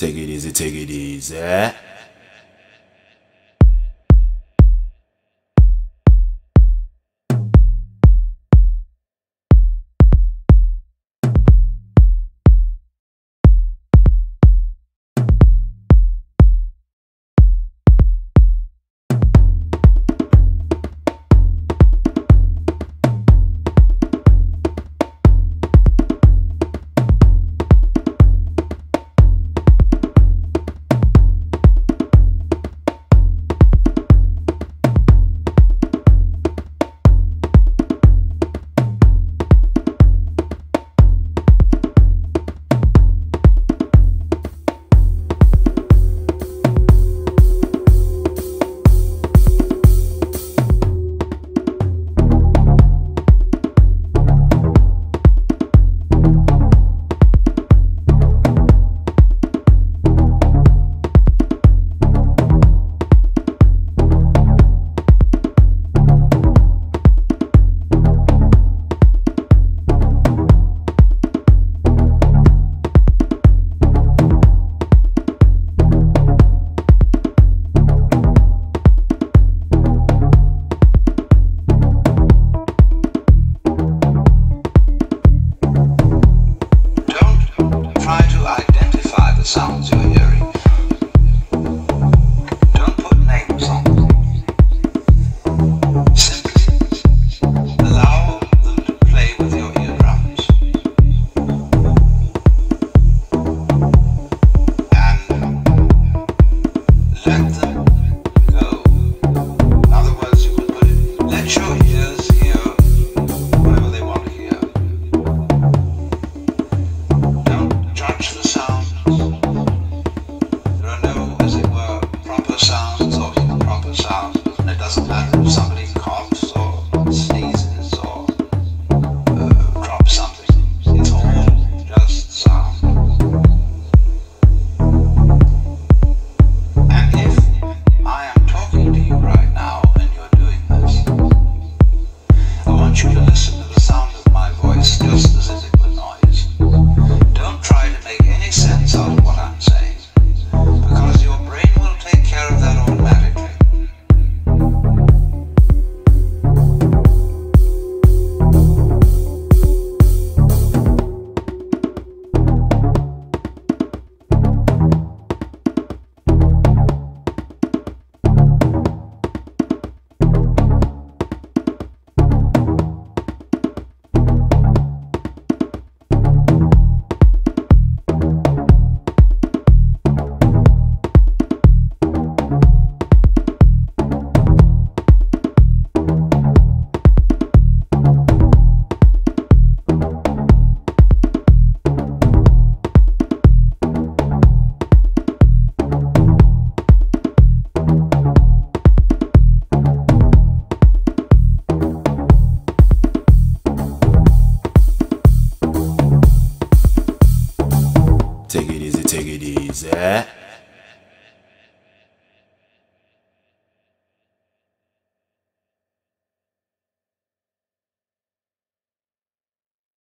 Take it easy, take it easy. Eh? Easy.